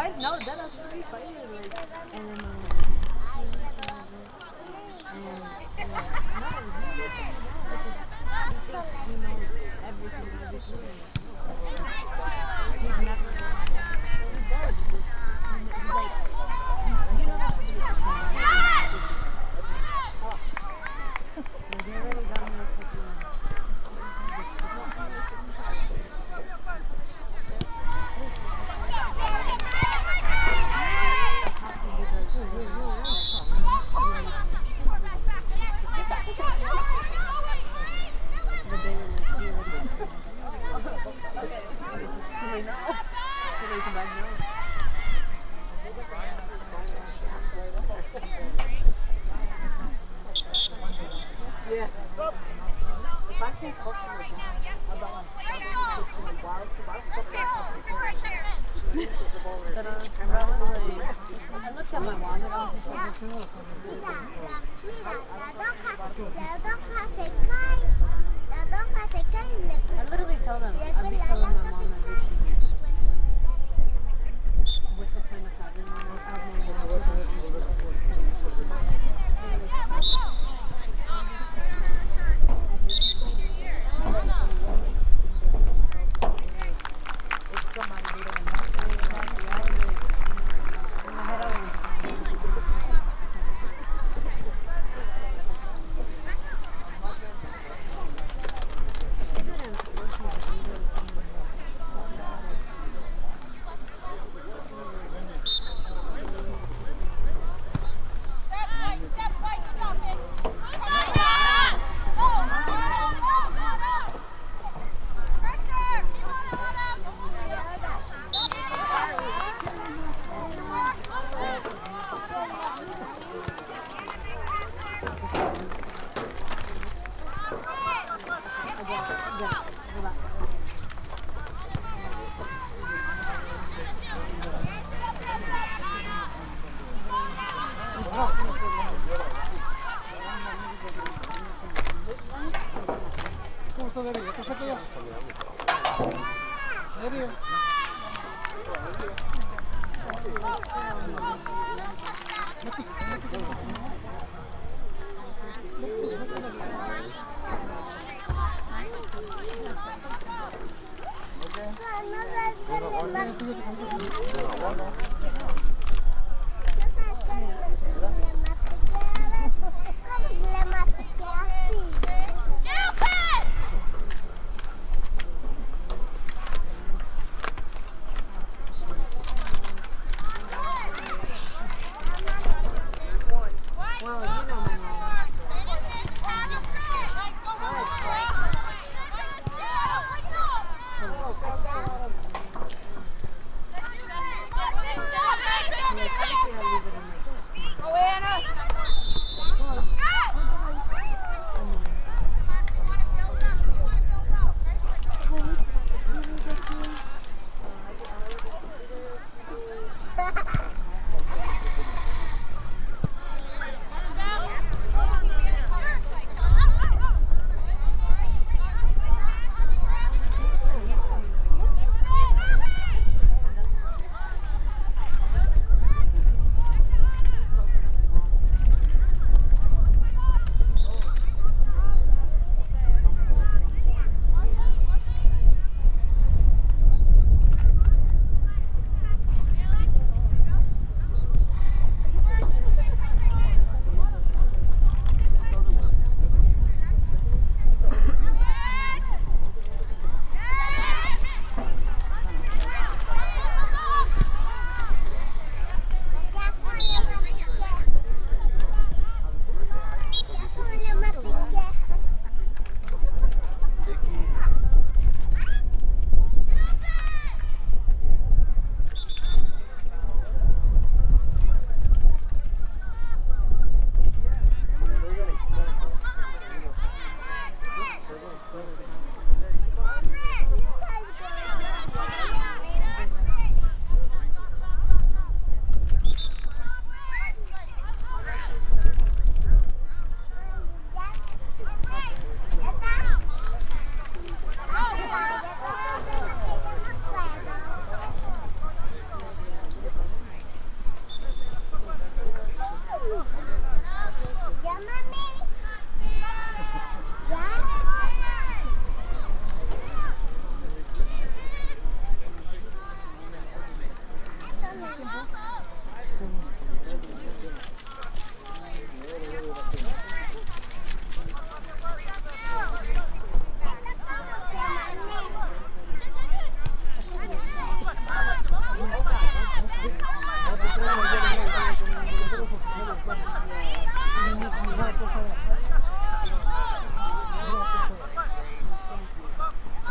fight no? then Too late